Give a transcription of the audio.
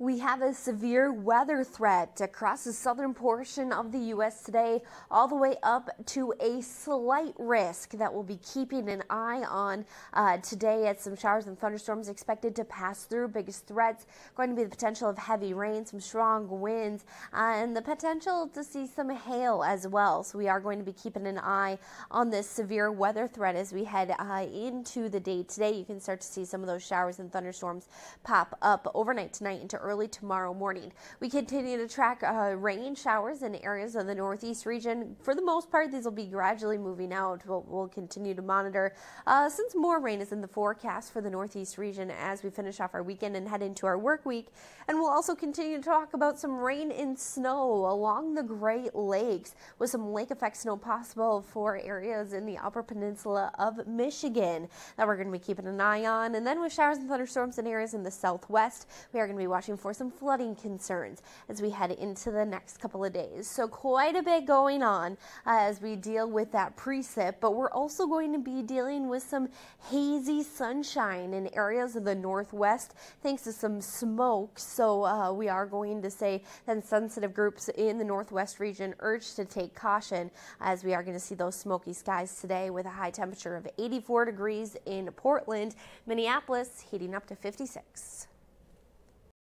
We have a severe weather threat across the southern portion of the U.S. today, all the way up to a slight risk that we'll be keeping an eye on uh, today as some showers and thunderstorms expected to pass through. Biggest threats going to be the potential of heavy rain, some strong winds, uh, and the potential to see some hail as well. So we are going to be keeping an eye on this severe weather threat as we head uh, into the day today. You can start to see some of those showers and thunderstorms pop up overnight tonight into early early tomorrow morning. We continue to track uh, rain showers in areas of the northeast region. For the most part, these will be gradually moving out. We'll, we'll continue to monitor uh, since more rain is in the forecast for the northeast region as we finish off our weekend and head into our work week. And we'll also continue to talk about some rain and snow along the Great Lakes with some lake effect snow possible for areas in the upper peninsula of Michigan that we're going to be keeping an eye on. And then with showers and thunderstorms in areas in the southwest, we are going to be watching for some flooding concerns as we head into the next couple of days. So, quite a bit going on uh, as we deal with that precip, but we're also going to be dealing with some hazy sunshine in areas of the northwest thanks to some smoke. So, uh, we are going to say that sensitive groups in the northwest region urged to take caution as we are going to see those smoky skies today with a high temperature of 84 degrees in Portland, Minneapolis heating up to 56.